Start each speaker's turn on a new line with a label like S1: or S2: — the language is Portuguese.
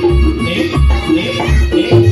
S1: nem, nem, nem, nem.